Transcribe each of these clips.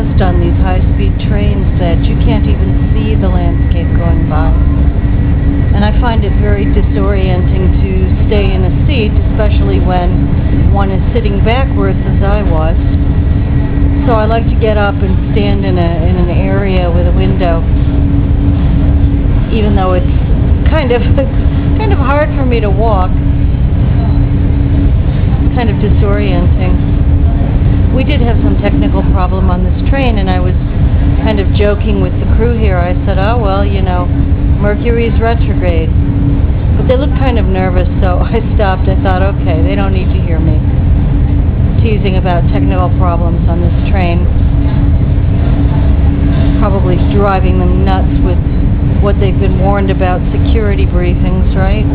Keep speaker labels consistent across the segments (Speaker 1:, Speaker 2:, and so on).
Speaker 1: dust on these high-speed trains that you can't even see the landscape going by. And I find it very disorienting to stay in a seat, especially when one is sitting backwards as I was. So I like to get up and stand in, a, in an area with a window, even though it's kind of, kind of hard for me to walk. Kind of disorienting. We did have some technical problem on this train, and I was kind of joking with the crew here. I said, "Oh well, you know, Mercury's retrograde." But they looked kind of nervous, so I stopped. I thought, okay, they don't need to hear me teasing about technical problems on this train. Probably driving them nuts with what they've been warned about security briefings, right?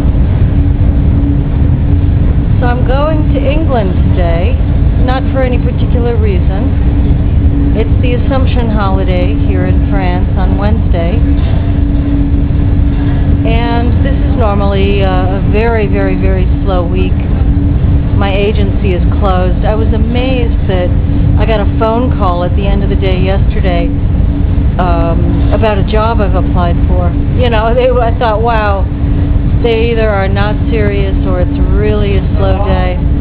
Speaker 1: So I'm going to England today, not for any particular reason. The Assumption holiday here in France on Wednesday. And this is normally a very, very, very slow week my agency is closed. I was amazed that I got a phone call at the end of the day yesterday um, about a job I've applied for. You know, they, I thought, wow, they either are not serious or it's really a slow day.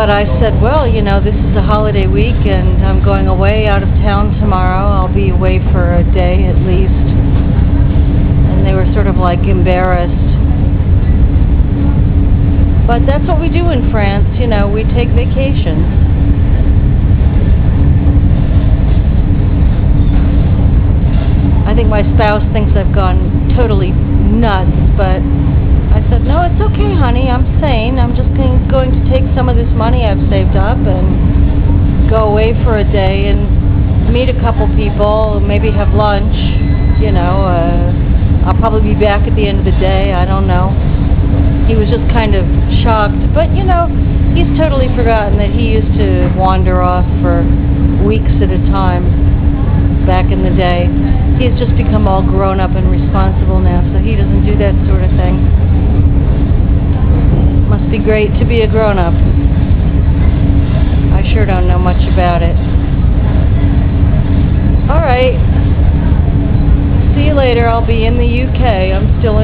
Speaker 1: But I said, well, you know, this is a holiday week and I'm going away out of town tomorrow. I'll be away for a day at least And they were sort of like embarrassed. But that's what we do in France, you know, we take vacations. I think my spouse thinks I've gone totally nuts, but I said, no, it's okay, honey, I'm sane. I'm just going to take some of this money I've saved up and go away for a day and meet a couple people, maybe have lunch, you know, uh, I'll probably be back at the end of the day. I don't know. He was just kind of shocked. But, you know, he's totally forgotten that he used to wander off for weeks at a time back in the day. He's just become all grown up and responsible now, so he doesn't do that sort of thing. Must be great to be a grown up. I sure don't know much about it. Alright see you later. I'll be in the UK. I'm still